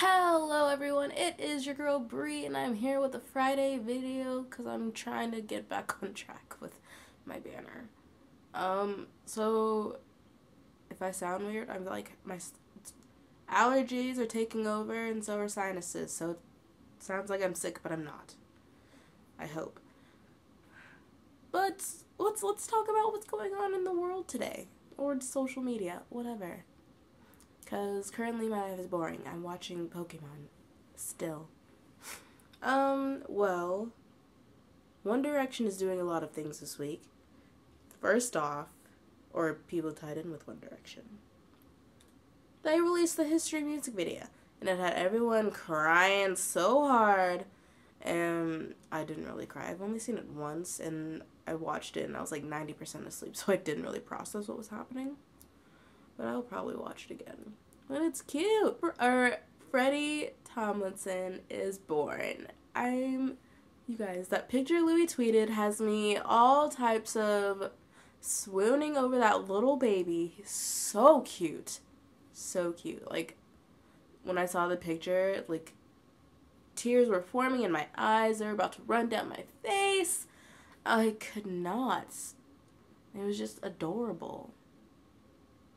Hello everyone, it is your girl Bree and I'm here with a Friday video because I'm trying to get back on track with my banner. Um, so if I sound weird, I'm like, my allergies are taking over and so are sinuses, so it sounds like I'm sick, but I'm not. I hope. But let's let's talk about what's going on in the world today or social media, whatever. Because currently my life is boring. I'm watching Pokemon. Still. um, well, One Direction is doing a lot of things this week. First off, or people tied in with One Direction, they released the History music video. And it had everyone crying so hard. And I didn't really cry. I've only seen it once, and I watched it, and I was like 90% asleep, so I didn't really process what was happening but I'll probably watch it again. But it's cute. Or Freddie Tomlinson is born. I'm you guys, that picture Louis tweeted has me all types of swooning over that little baby. He's so cute. So cute. Like when I saw the picture, like tears were forming in my eyes. They were about to run down my face. I could not. It was just adorable.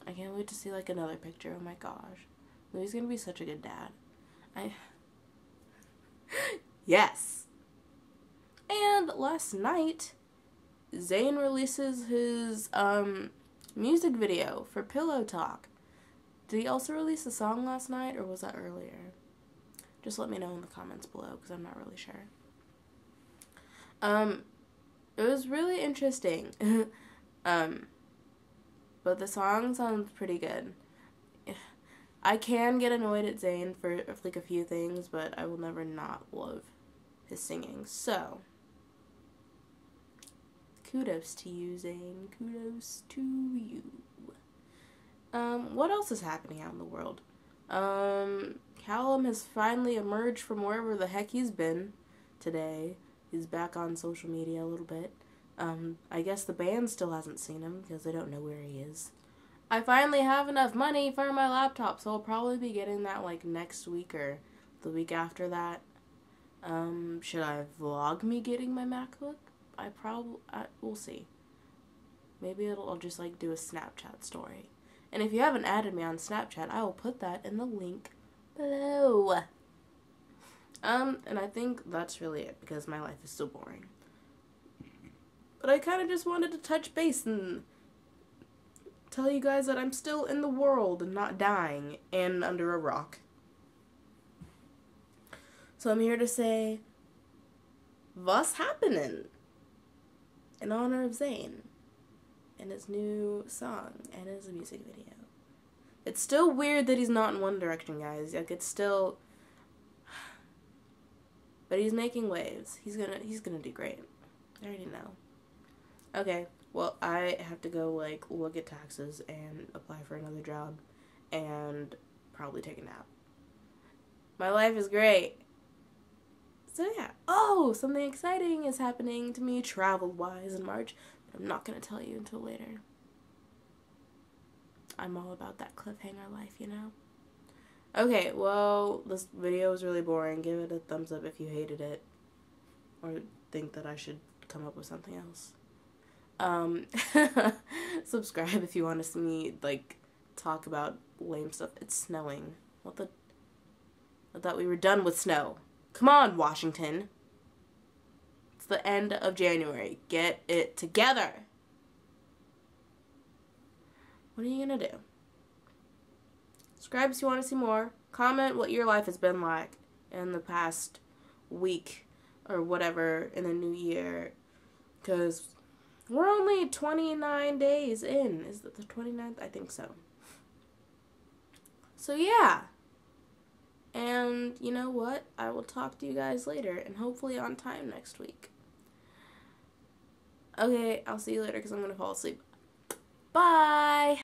I can't wait to see like another picture. Oh my gosh. Louis gonna be such a good dad. I Yes. And last night Zayn releases his um music video for Pillow Talk. Did he also release a song last night or was that earlier? Just let me know in the comments below because I'm not really sure. Um it was really interesting. um but the song sounds pretty good. I can get annoyed at Zayn for like a few things, but I will never not love his singing. So, kudos to you, Zayn. Kudos to you. Um, what else is happening out in the world? Um, Callum has finally emerged from wherever the heck he's been today. He's back on social media a little bit. Um, I guess the band still hasn't seen him because they don't know where he is. I finally have enough money for my laptop, so I'll probably be getting that like next week or the week after that. Um, should I vlog me getting my MacBook? I probably, we'll see. Maybe it'll, I'll just like do a Snapchat story. And if you haven't added me on Snapchat, I will put that in the link below. Um, and I think that's really it because my life is still boring. But I kind of just wanted to touch base and tell you guys that I'm still in the world and not dying and under a rock. So I'm here to say, what's happening? In honor of Zayn and his new song and his music video. It's still weird that he's not in One Direction, guys. Like it's still, but he's making waves. He's gonna he's gonna do great. I already know. Okay, well, I have to go, like, look at taxes and apply for another job and probably take a nap. My life is great. So, yeah. Oh, something exciting is happening to me travel-wise in March, but I'm not going to tell you until later. I'm all about that cliffhanger life, you know? Okay, well, this video was really boring. Give it a thumbs up if you hated it or think that I should come up with something else. Um, subscribe if you want to see me, like, talk about lame stuff. It's snowing. What the? I thought we were done with snow. Come on, Washington. It's the end of January. Get it together. What are you going to do? Subscribe if you want to see more. Comment what your life has been like in the past week or whatever in the new year. Because we're only 29 days in. Is it the 29th? I think so. So yeah. And you know what? I will talk to you guys later and hopefully on time next week. Okay, I'll see you later because I'm going to fall asleep. Bye!